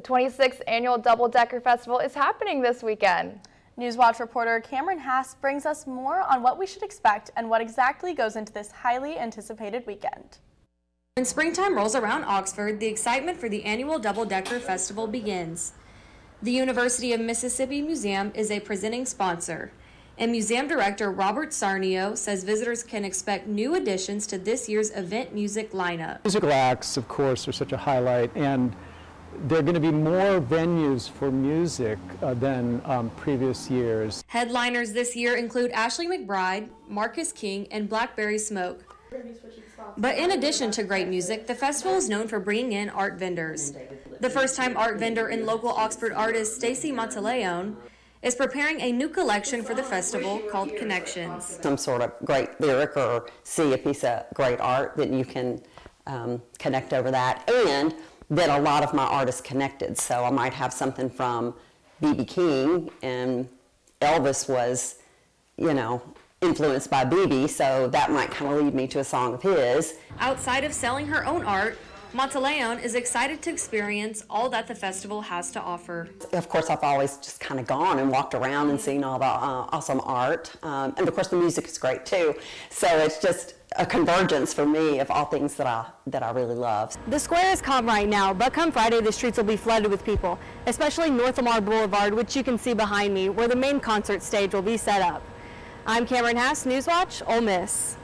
The 26th annual Double Decker Festival is happening this weekend. Newswatch reporter Cameron Hass brings us more on what we should expect and what exactly goes into this highly anticipated weekend. When springtime rolls around Oxford, the excitement for the annual Double Decker Festival begins. The University of Mississippi Museum is a presenting sponsor, and Museum Director Robert Saarnio says visitors can expect new additions to this year's event music lineup. Musical acts, of course, are such a highlight, and there are going to be more venues for music uh, than um, previous years. Headliners this year include Ashley McBryde, Marcus King, and Blackberry Smoke. But in addition to great music, the festival is known for bringing in art vendors. The first-time art vendor and local Oxford artist Stacy Monteleone is preparing a new collection for the festival called Connections. Some sort of great lyric or see a piece of great art that you can um, connect over that. And that a lot of my artists connected. So I might have something from B.B. King, and Elvis was, you know, influenced by B.B., so that might kind of lead me to a song of his. Outside of selling her own art, Monteleone is excited to experience all that the festival has to offer. Of course, I've always just kind of gone and walked around and seen all the uh, awesome art. Um, and of course, the music is great too. So it's just a convergence for me of all things that I that I really love. The square is calm right now, but come Friday the streets will be flooded with people, especially North Lamar Boulevard, which you can see behind me, where the main concert stage will be set up. I'm Cameron Hass, Newswatch, Ole Miss.